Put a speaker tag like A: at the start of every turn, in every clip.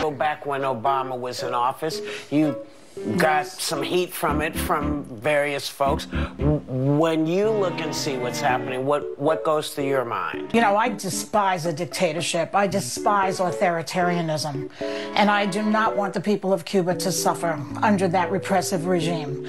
A: Go back when Obama was in office, you got some heat from it from various folks. When you look and see what's happening, what, what goes through your mind?
B: You know, I despise a dictatorship. I despise authoritarianism. And I do not want the people of Cuba to suffer under that repressive regime.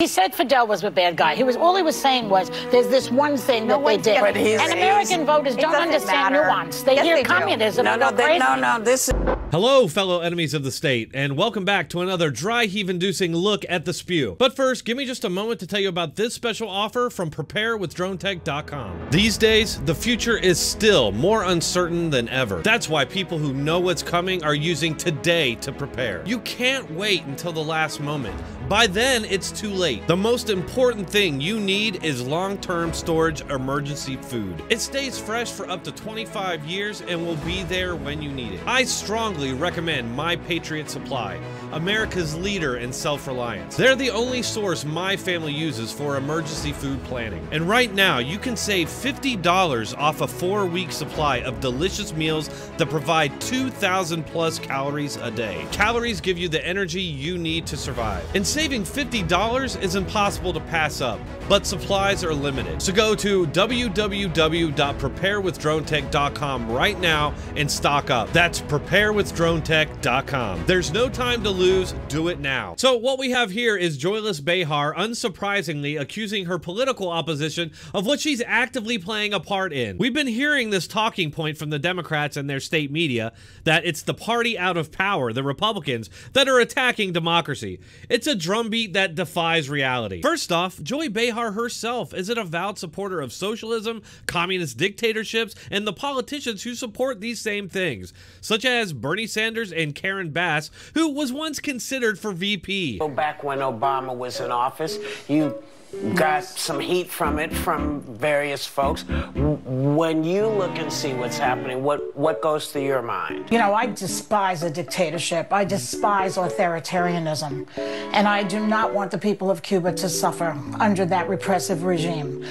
B: He said Fidel was a bad guy. He was all he was saying was there's this one thing
C: No
B: that they did.
C: But
A: he's-
B: and American
A: he's-
B: voters don't understand
C: matter.
B: nuance. They
C: Yes,
B: hear
C: they do.
B: communism
A: No,
B: and
A: no,
B: go
A: they,
B: crazy.
A: no, no. This is
D: Hello, fellow enemies of the state, and welcome back to another dry heave inducing look at the spew. But first, give me just a moment to tell you about this special offer from preparewithdronetek.com. These days, the future is still more uncertain than ever. That's why people who know what's coming are using today to prepare. You can't wait until the last moment. By then, it's too late. The most important thing you need is long term storage emergency food. It stays fresh for up to 25 years and will be there when you need it. I strongly recommend My Patriot Supply, America's leader in self reliance. They're the only source my family uses for emergency food planning. And right now, you can save $50 off a four week supply of delicious meals that provide 2,000 plus calories a day. Calories give you the energy you need to survive. And saving $50 is impossible to pass up, but supplies are limited. So go to www.preparewithdronetek.com right now and stock up. That's preparewithdronetek.com. There's no time to lose, do it now. So what we have here is Joyless Behar unsurprisingly accusing her political opposition of what she's actively playing a part in. We've been hearing this talking point from the Democrats and their state media that it's the party out of power, the Republicans, that are attacking democracy. It's a drumbeat that defies reality. First off, Joy Behar herself is an avowed supporter of socialism, communist dictatorships, and the politicians who support these same things, such as Bernie Sanders and Karen Bass, who was once considered for VP.
A: go back when Obama was in office, you got some heat from it from various folks. When you look and see what's happening, what, what goes through your mind?
B: You know, I despise a dictatorship. I despise authoritarianism. And I do not want the people of Cuba to suffer under that repressive regime.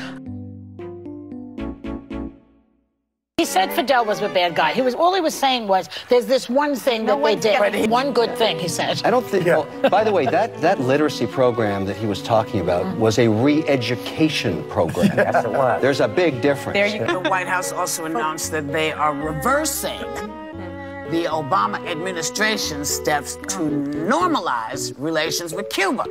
B: He said Fidel was a bad guy. He was all he was saying was there's this one thing
C: No
B: that they
C: one's gonna-
B: did. One good thing, he said.
E: I don't think. Well, by the way, that, that literacy program that he was talking about mm-hmm. was a re-education program.
A: Yes, it was.
E: There's a big difference.
C: There you go.
A: The White House also announced that they are reversing the Obama administration's steps to normalize relations with Cuba.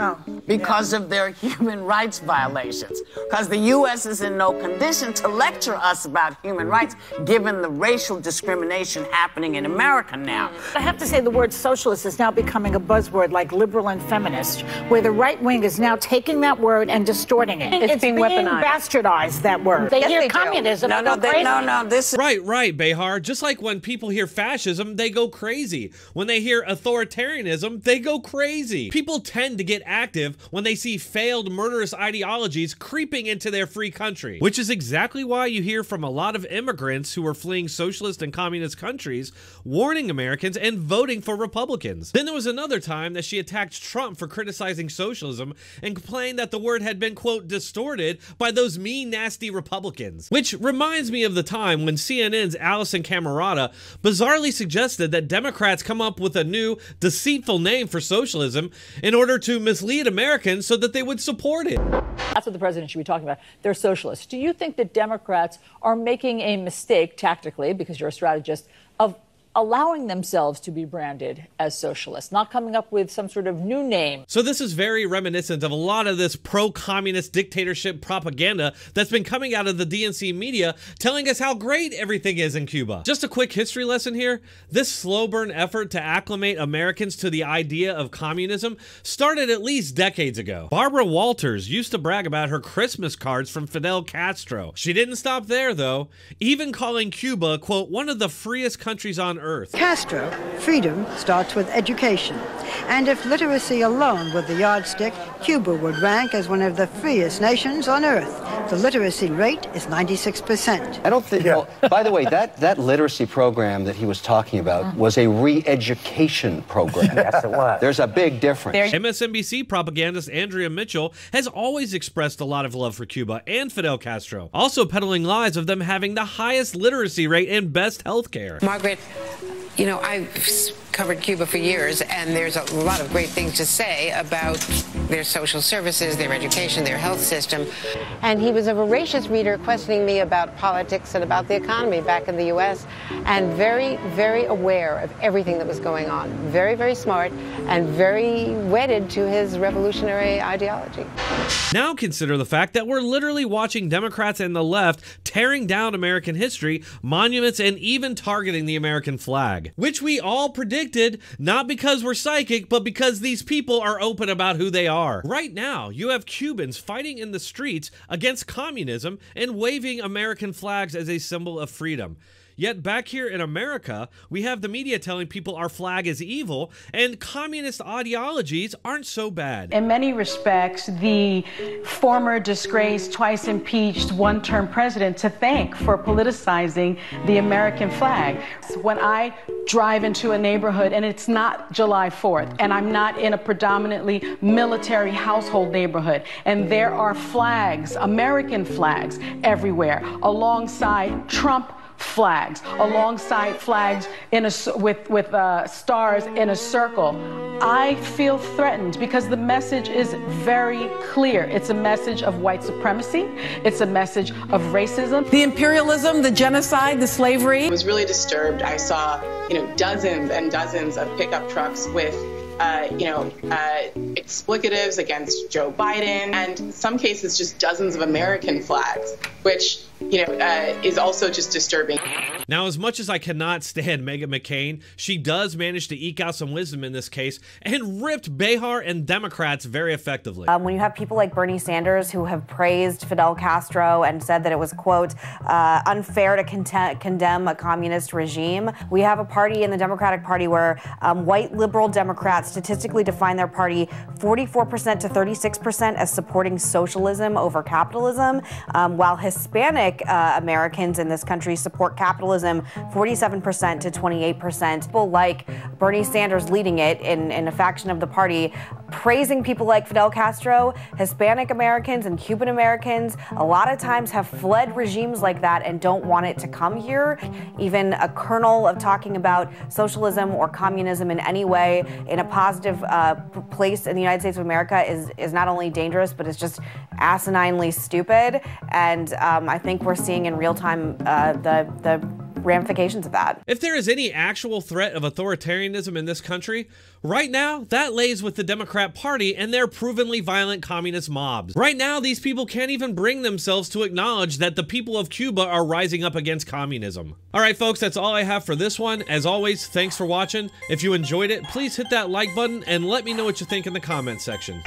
A: Oh. because of their human rights violations. Because the U.S. is in no condition to lecture us about human rights, given the racial discrimination happening in America now.
B: I have to say the word socialist is now becoming a buzzword like liberal and feminist, where the right wing is now taking that word and distorting it.
C: It's being weaponized.
B: bastardized, that word. They
C: Yes,
B: hear
C: they
B: communism
A: No,
B: and
A: no,
B: go
A: they,
B: crazy.
A: no, no. This is
D: Right, right, Behar. Just like when people hear fascism, they go crazy. When they hear authoritarianism, they go crazy. People tend to get active when they see failed murderous ideologies creeping into their free country, which is exactly why you hear from a lot of immigrants who are fleeing socialist and communist countries warning Americans and voting for Republicans. Then there was another time that she attacked Trump for criticizing socialism and complained that the word had been, quote, distorted by those mean, nasty Republicans. Which reminds me of the time when CNN's Alisyn Camerota bizarrely suggested that Democrats come up with a new, deceitful name for socialism in order to mislead Americans so that they would support it.
F: That's what the president should be talking about. They're socialists. Do you think that Democrats are making a mistake tactically, because you're a strategist, of allowing themselves to be branded as socialists, not coming up with some sort of new name?
D: So this is very reminiscent of a lot of this pro-communist dictatorship propaganda that's been coming out of the DNC media telling us how great everything is in Cuba. Just a quick history lesson here. This slow burn effort to acclimate Americans to the idea of communism started at least decades ago. Barbara Walters used to brag about her Christmas cards from Fidel Castro. She didn't stop there though, even calling Cuba, quote, one of the freest countries on earth.
C: Castro, freedom starts with education. And if literacy alone were the yardstick, Cuba would rank as one of the freest nations on earth. The literacy rate is 96%.
E: I don't think. Yeah. Well, by the way, that, that literacy program that he was talking about mm. was a re education program.
G: yes, it was.
E: There's a big difference. There
D: MSNBC propagandist Andrea Mitchell has always expressed a lot of love for Cuba and Fidel Castro, also peddling lies of them having the highest literacy rate and best health care.
H: Margaret, you know, I've covered Cuba for years, and there's a lot of great things to say about their social services, their education, their health system.
I: And he was a voracious reader, questioning me about politics and about the economy back in the U.S., and very, very aware of everything that was going on. Very, very smart, and very wedded to his revolutionary ideology.
D: Now consider the fact that we're literally watching Democrats and the left tearing down American history, monuments, and even targeting the American flag, which we all predicted predicted, not because we're psychic, but because these people are open about who they are. Right now, you have Cubans fighting in the streets against communism and waving American flags as a symbol of freedom. Yet back here in America, we have the media telling people our flag is evil and communist ideologies aren't so bad.
J: In many respects, the former disgraced, twice impeached, one term president to thank for politicizing the American flag. When I drive into a neighborhood and it's not July 4th, and I'm not in a predominantly military household neighborhood, and there are flags, American flags, everywhere, alongside Trump flags, alongside flags in a, with, with uh, stars in a circle. I feel threatened because the message is very clear. It's a message of white supremacy. It's a message of racism.
K: The imperialism, the genocide, the slavery.
L: I was really disturbed. I saw, you know, dozens and dozens of pickup trucks with uh, you know, uh, explicatives against Joe Biden, and in some cases just dozens of American flags, which you know, uh, is also just disturbing.
D: Now, as much as I cannot stand Meghan McCain, she does manage to eke out some wisdom in this case and ripped Behar and Democrats very effectively.
M: Um, when you have people like Bernie Sanders who have praised Fidel Castro and said that it was, quote, uh, unfair to con- condemn a communist regime, we have a party in the Democratic Party where um, white liberal Democrats statistically define their party 44% to 36% as supporting socialism over capitalism, um, while Hispanic uh, Americans in this country support capitalism 47% to 28%. People like Bernie Sanders leading it in, in a faction of the party, praising people like Fidel Castro, Hispanic Americans, and Cuban Americans a lot of times have fled regimes like that and don't want it to come here. Even a kernel of talking about socialism or communism in any way in a positive uh, place in the United States of America is, is not only dangerous, but it's just asininely stupid. And um, I think we're seeing in real time uh, the the ramifications of that.
D: If there is any actual threat of authoritarianism in this country, right now, that lays with the Democrat Party and their provenly violent communist mobs. Right now, these people can't even bring themselves to acknowledge that the people of Cuba are rising up against communism. All right, folks, that's all I have for this one. As always, thanks for watching. If you enjoyed it, please hit that like button and let me know what you think in the comment section.